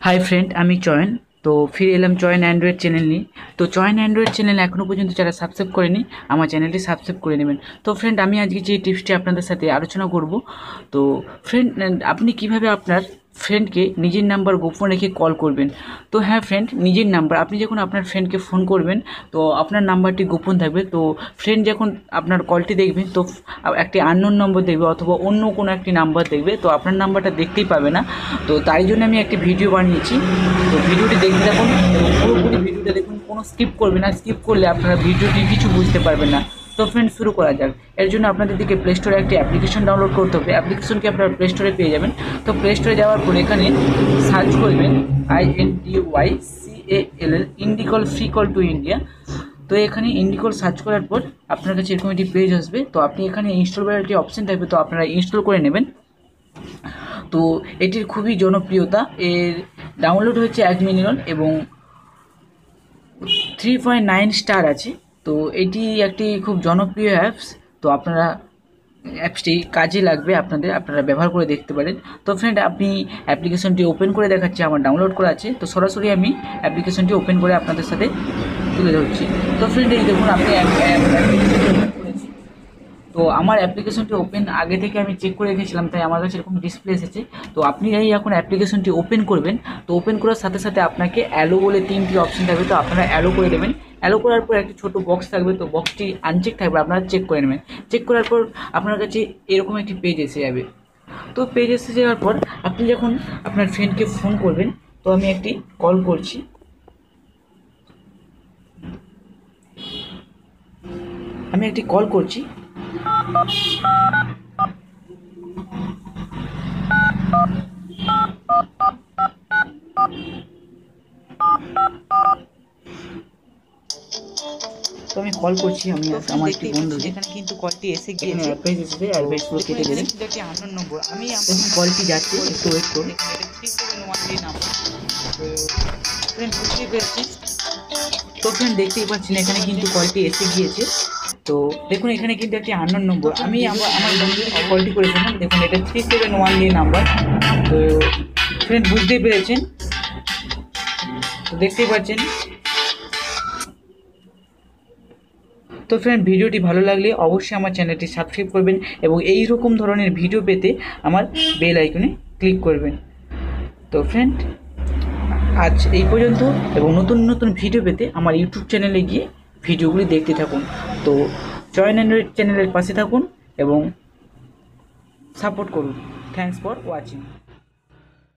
Hi friend আমি চয়ন তো ফিরে এলাম চয়ন অ্যান্ড্রয়েড চ্যানেল নিয়ে। তো চয়ন অ্যান্ড্রয়েড চ্যানেল এখনও পর্যন্ত যারা সাবস্ক্রাইব করেনি, আমার চ্যানেলটি সাবস্ক্রাইব করে নেবেন। তো ফ্রেন্ড আমি আজকে যে টিপসটি আপনাদের সাথে আলোচনা করব, তো ফ্রেন্ড আপনি কীভাবে আপনার ফ্রেন্ডকে নিজের নাম্বার গোপন রেখে কল করবেন। তো হ্যাঁ ফ্রেন্ড নিজের নাম্বার আপনি যখন আপনার ফ্রেন্ডকে ফোন করবেন, তো আপনার নাম্বারটি গোপন থাকবে। তো ফ্রেন্ড যখন আপনার কলটি দেখবে, তো একটি আননোন নম্বর দেখবে অথবা অন্য কোনো একটি নাম্বার দেখবে, তো আপনার নাম্বারটা দেখতেই পাবে না। তো তাই জন্য আমি একটি ভিডিও বানিয়েছি। তো ভিডিওটি দেখতে থাকুন এবং পুরোপুরি ভিডিওটা দেখুন, কোনো স্কিপ করবে না। স্কিপ করলে আপনারা ভিডিওটি কিছু বুঝতে পারবেন না। তো ফ্রেন্ড শুরু করা যাক। এর জন্য আপনাদের দিকে প্লে স্টোরে একটি অ্যাপ্লিকেশন ডাউনলোড করতে হবে। অ্যাপ্লিকেশনকে আপনারা প্লে স্টোরে পেয়ে যাবেন। তো প্লে স্টোরে যাওয়ার পর এখানে সার্চ করবেন I N D Y C A L L Indycall free call to India তো এখানে ইন্ডিকল সার্চ করার পর আপনার কাছে এরকম একটি পেজ আসবে। তো আপনি এখানে ইনস্টল করার একটি অপশান থাকবে তো আপনারা ইনস্টল করে নেবেন। তো এটির খুবই জনপ্রিয়তা। এর ডাউনলোড হচ্ছে এক মিলিয়ন এবং থ্রি পয়েন্ট নাইন স্টার আছে। তো এটি একটি খুব জনপ্রিয় অ্যাপস তো আপনারা অ্যাপসটি কাজে লাগবে আপনাদের, আপনারা ব্যবহার করে দেখতে পারেন। তো ফ্রেন্ড আপনি অ্যাপ্লিকেশনটি ওপেন করে দেখাচ্ছি, আমার ডাউনলোড করা আছে। তো সরাসরি আমি অ্যাপ্লিকেশনটি ওপেন করে আপনাদের সাথে তুলে ধরছি। তো ফ্রেন্ড এই দেখুন, আপনি তো আমার অ্যাপ্লিকেশনটি ওপেন আগে থেকে আমি চেক করে রেখেছিলাম, তাই আমার কাছে এরকম ডিসপ্লে এসেছে। তো আপনি এই এখন অ্যাপ্লিকেশনটি ওপেন করবেন। তো ওপেন করার সাথে সাথে আপনাকে অ্যালো বলে তিনটি অপশন থাকবে। তো আপনারা অ্যালো করে দেবেন। অ্যালো করার পর একটি ছোটো বক্স থাকবে। তো বক্সটি আনচেক থাকবে, আপনারা চেক করে নেবেন। চেক করার পর আপনার কাছে এরকম একটি পেজ এসে যাবে। তো পেজ এসে যাওয়ার পর আপনি যখন আপনার ফ্রেন্ডকে ফোন করবেন, তো আমি একটি কল করছি। আমি একটি কল করছি। তো আমি কল করছি আমি আমার একটি বন্ধু এখানে কিন্তু কলটি এসে গিয়েছে অ্যাডভাইস এসেছে অ্যাডভাইস পুরো কেটে কিন্তু একটি আননোন নম্বর আমি দেখুন কলটি যাচ্ছে একটু ওয়েট করুন তো ফ্রেন্ড দেখতেই পাচ্ছেন এখানে কিন্তু কলটি এসে গিয়েছে তো দেখুন, এখানে কিন্তু একটি আননোন নম্বর আমি আমার আমার বন্ধুকে কলটি করেছিলাম। দেখুন, এটা থ্রি সেভেন ওয়ান দিয়ে নাম্বার তো ফ্রেন্ড বুঝতেই পেরেছেন। তো দেখতেই পাচ্ছেন। তো ফ্রেন্ড ভিডিওটি ভালো লাগলে অবশ্যই আমার চ্যানেলটি সাবস্ক্রাইব করবেন এবং এই রকম ধরনের ভিডিও পেতে আমার বেল আইকনে ক্লিক করবেন। তো ফ্রেন্ড আজ এই পর্যন্ত এবং নতুন নতুন ভিডিও পেতে আমার ইউটিউব চ্যানেলে গিয়ে ভিডিওগুলি দেখতে থাকুন। তো জয়েন অ্যান্ড্রয়েড চ্যানেলের পাশে থাকুন এবং সাপোর্ট করুন। Thanks for watching